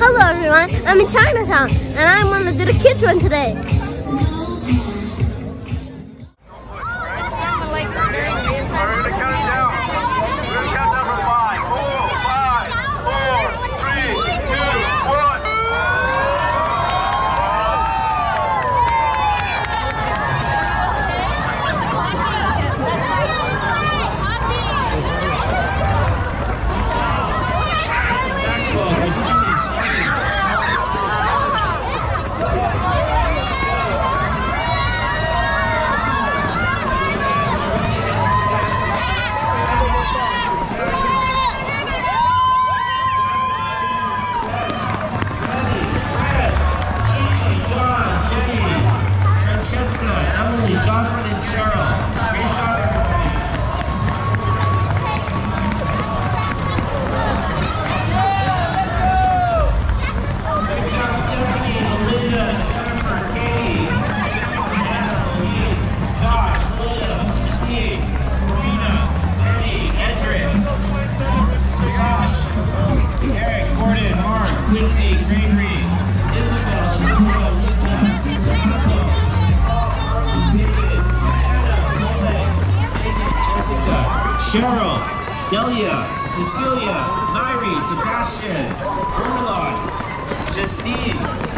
Hello everyone, I'm in Chinatown and I'm do the kids run today. Cheryl, Delia, Cecilia, Myri, Sebastian, Ermelon, Justine,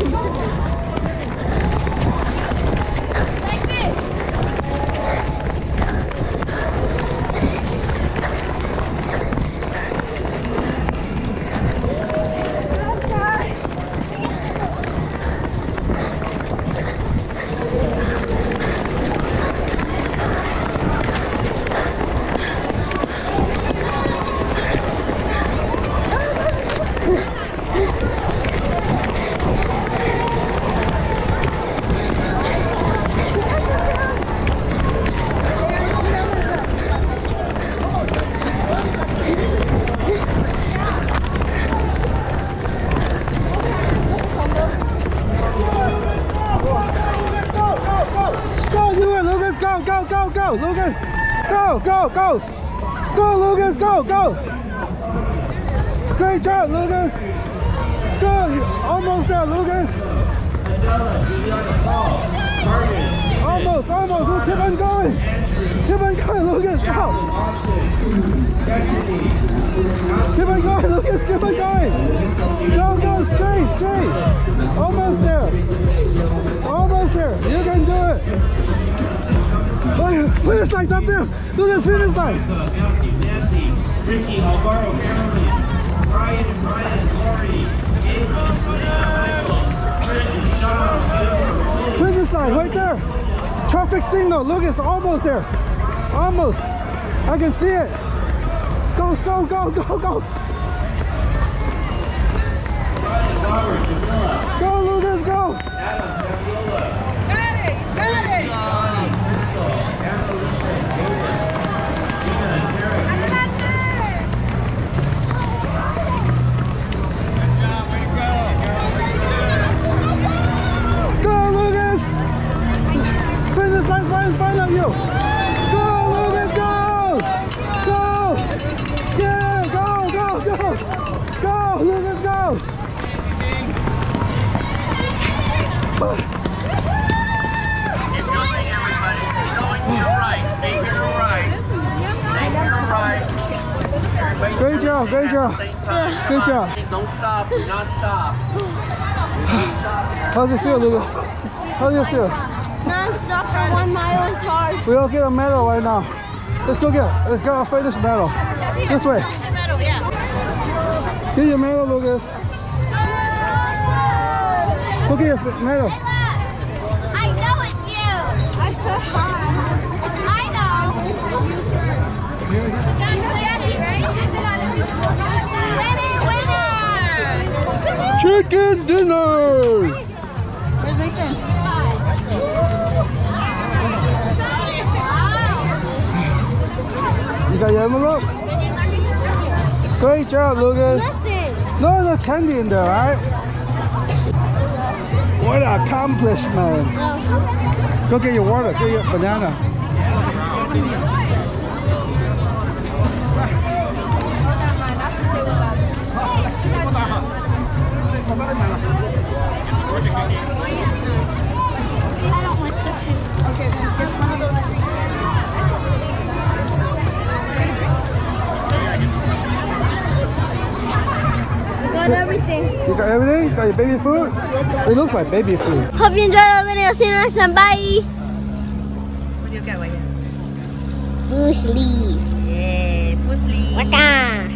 Go, Lucas, Lucas, go, Lucas. Go, go, go. Go, Lucas, go, go. Great job, Lucas. Go, almost there, Lucas. Almost, almost. Look, keep on going. Keep on going, Lucas. Go. Keep on going, Lucas. Keep on going. Go, go, straight, straight. Almost there. Finish line up there. Finish line. Lori, Ava, Michael, Bridget, Sean, Finish line right there. Traffic signal. Lucas, almost there. Almost. I can see it. Go, go, go, go, go. Go, Lucas, go. Adam, Line's right in front of you. Go, Lucas, go. Go. Yeah, go, go, go. Go, Lucas, go. Keep going, everybody. Keep going to your right. Stay to your right. Stay to your right. Everybody Great job, great job. Good job. Don't stop. Do not stop. How's it feel, Lucas? How do you feel? Non-stop for one mile is hard. We don't get a medal right now. Let's go get it. Let's go fight this medal. This way. Get your medal, Lucas. Go get your medal. I know it's you. I'm so I know. Winner, winner! Chicken dinner. Where's Mason? Envelope? Great job, Lucas. Nothing. No, no candy in there, right? What an accomplishment. Oh. Go get your water, get your banana. You got your baby food? It looks like baby food. Hope you enjoyed the video. See you next time. Bye. What do you get right here? Bruce Lee. Yeah, Bruce Lee. Waka.